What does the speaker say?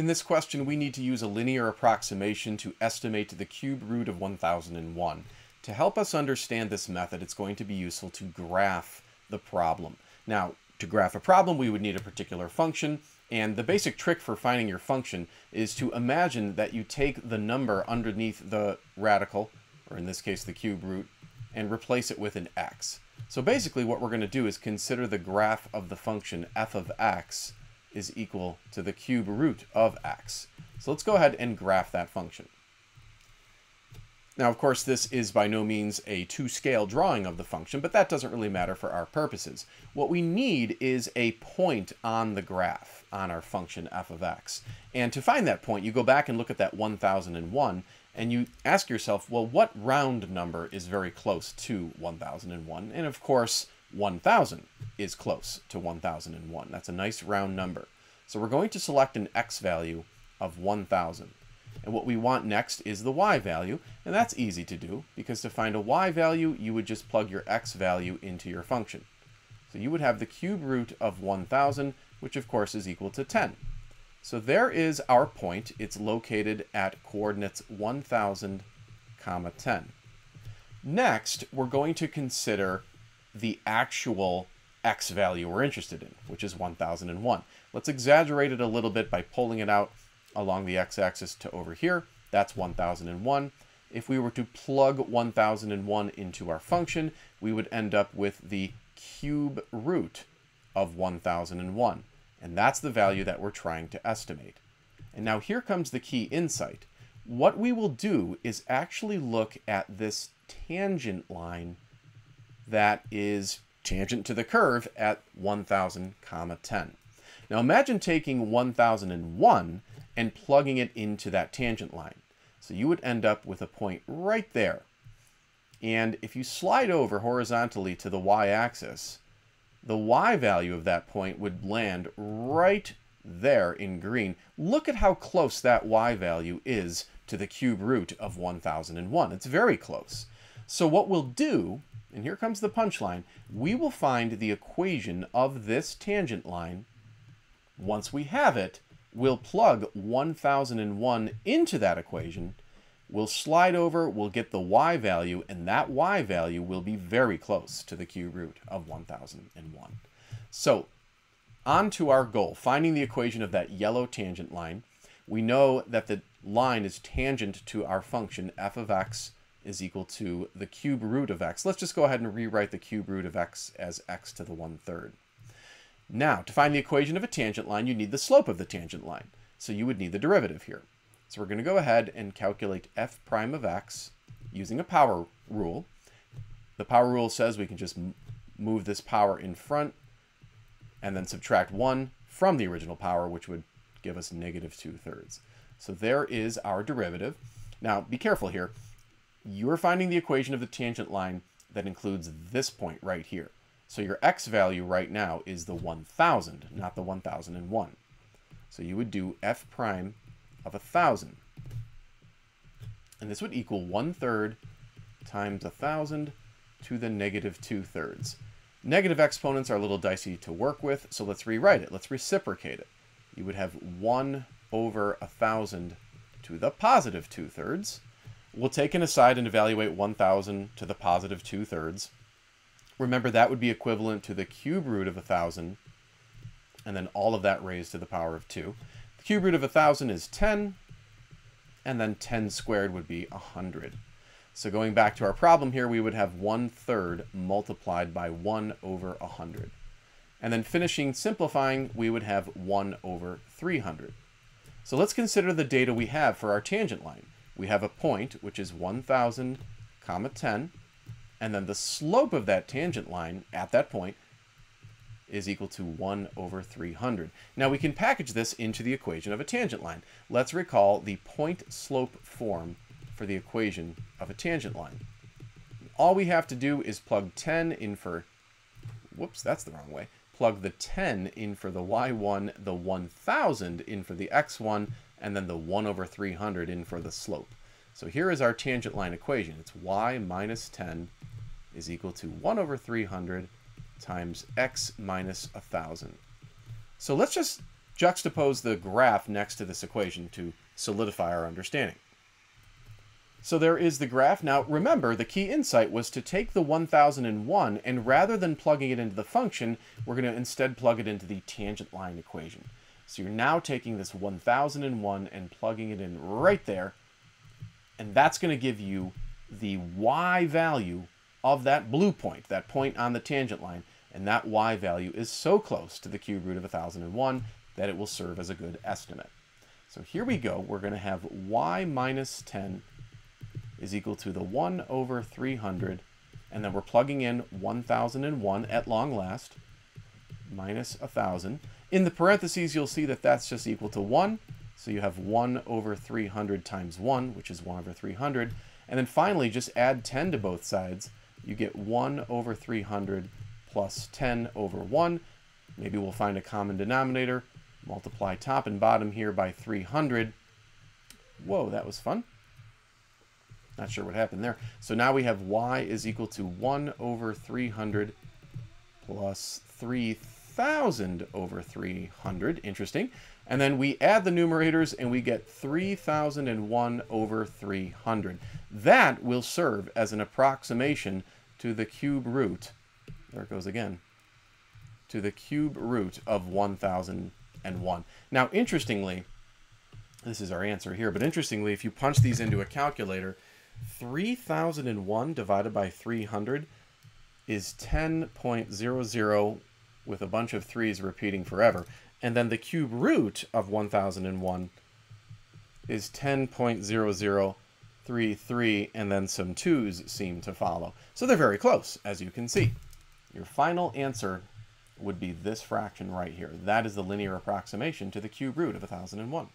In this question, we need to use a linear approximation to estimate the cube root of 1001. To help us understand this method, it's going to be useful to graph the problem. Now, to graph a problem, we would need a particular function, and the basic trick for finding your function is to imagine that you take the number underneath the radical, or in this case the cube root, and replace it with an x. So basically what we're going to do is consider the graph of the function f of x is equal to the cube root of x. So let's go ahead and graph that function. Now, of course, this is by no means a to-scale drawing of the function, but that doesn't really matter for our purposes. What we need is a point on the graph on our function f of x. And to find that point, you go back and look at that 1001, and you ask yourself, well, what round number is very close to 1001? And of course, 1000 is close to 1001. That's a nice round number. So we're going to select an x value of 1000. And what we want next is the y value, and that's easy to do, because to find a y value, you would just plug your x value into your function. So you would have the cube root of 1000, which of course is equal to 10. So there is our point. It's located at coordinates 1000, comma 10. Next, we're going to consider the actual x value we're interested in, which is 1001. Let's exaggerate it a little bit by pulling it out along the x-axis to over here. That's 1001. If we were to plug 1001 into our function, we would end up with the cube root of 1001. And that's the value that we're trying to estimate. And now here comes the key insight. What we will do is actually look at this tangent line that is tangent to the curve at 1000 comma 10. Now imagine taking 1001 and plugging it into that tangent line. So you would end up with a point right there. And if you slide over horizontally to the y-axis, the y value of that point would land right there in green. Look at how close that y value is to the cube root of 1001. It's very close. So what we'll do, and here comes the punchline, we will find the equation of this tangent line. Once we have it, we'll plug 1001 into that equation, we'll slide over, we'll get the y value, and that y value will be very close to the cube root of 1001. So on to our goal, finding the equation of that yellow tangent line. We know that the line is tangent to our function f of x is equal to the cube root of x. Let's just go ahead and rewrite the cube root of x as x to the one-third. Now, to find the equation of a tangent line, you need the slope of the tangent line. So you would need the derivative here. So we're going to go ahead and calculate f prime of x using a power rule. The power rule says we can just move this power in front and then subtract 1 from the original power, which would give us negative 2 thirds. So there is our derivative. Now, be careful here. You're finding the equation of the tangent line that includes this point right here. So your x value right now is the 1000, not the 1001. So you would do f prime of 1000. And this would equal 1 third times 1000 to the negative 2 thirds. Negative exponents are a little dicey to work with, so let's rewrite it. Let's reciprocate it. You would have 1 over 1000 to the positive 2 thirds. We'll take an aside and evaluate 1000 to the positive 2 thirds. Remember, that would be equivalent to the cube root of 1,000, and then all of that raised to the power of 2. The cube root of 1,000 is 10, and then 10 squared would be 100. So going back to our problem here, we would have 1 third multiplied by 1 over 100. And then finishing simplifying, we would have 1 over 300. So let's consider the data we have for our tangent line. We have a point, which is 1,000, comma 10, and then the slope of that tangent line at that point is equal to 1 over 300. Now we can package this into the equation of a tangent line. Let's recall the point slope form for the equation of a tangent line. All we have to do is plug 10 in for, whoops, that's the wrong way. Plug the 10 in for the y1, the 1000 in for the x1, and then the 1 over 300 in for the slope. So here is our tangent line equation. It's y minus 10 is equal to 1 over 300 times x minus 1,000. So let's just juxtapose the graph next to this equation to solidify our understanding. So there is the graph. Now remember, the key insight was to take the 1001 and rather than plugging it into the function, we're going to instead plug it into the tangent line equation. So you're now taking this 1001 and plugging it in right there, and that's going to give you the y value of that blue point, that point on the tangent line, and that y value is so close to the cube root of 1001 that it will serve as a good estimate. So here we go. We're going to have y minus 10 is equal to the 1 over 300, and then we're plugging in 1001 at long last, minus 1000. In the parentheses, you'll see that that's just equal to 1, so you have 1 over 300 times 1, which is 1 over 300. And then finally, just add 10 to both sides. You get 1 over 300 plus 10 over 1. Maybe we'll find a common denominator. Multiply top and bottom here by 300. Whoa, that was fun. Not sure what happened there. So now we have y is equal to 1 over 300 plus 3,000 over 300. Interesting. And then we add the numerators and we get 3001 over 300. That will serve as an approximation to the cube root. There it goes again. To the cube root of 1001. Now, interestingly, this is our answer here, but interestingly, if you punch these into a calculator, 3001 divided by 300 is 10.00 with a bunch of threes repeating forever. And then the cube root of 1001 is 10.0033, and then some twos seem to follow. So they're very close, as you can see. Your final answer would be this fraction right here. That is the linear approximation to the cube root of 1001.